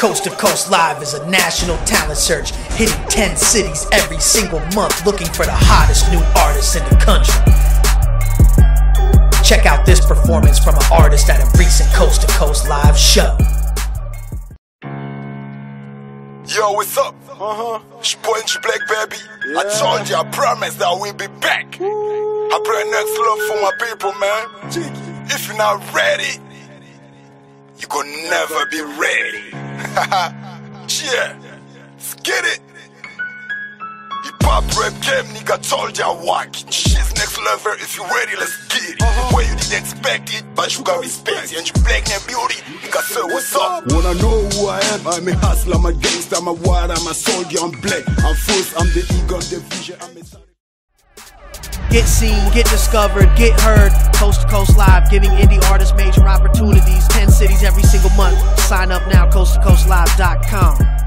Coast to Coast Live is a national talent search, hitting 10 cities every single month, looking for the hottest new artists in the country. Check out this performance from an artist at a recent Coast to Coast Live show. Yo, what's up? Uh-huh. Sponge Black Baby. Yeah. I told you, I promise that we'll be back. I pray next love for my people, man. If you're not ready, you could never be ready. yeah, let's get it. Hip hop rap game, nigga told ya walk. Shit's next level. If you ready, let's get it. Uh-huh. Where you didn't expect it, but you got respect. And you black and beauty, nigga say what's up. Wanna know who I am? I'm a hustler, I'm a gangster, I'm a wild, I'm a soldier, I'm black. I'm first, I'm the eagle, the vision, I'm a Get seen, get discovered, get heard. Coast to Coast Live, giving indie artists major single month. Sign up now, coasttocoastlive.com.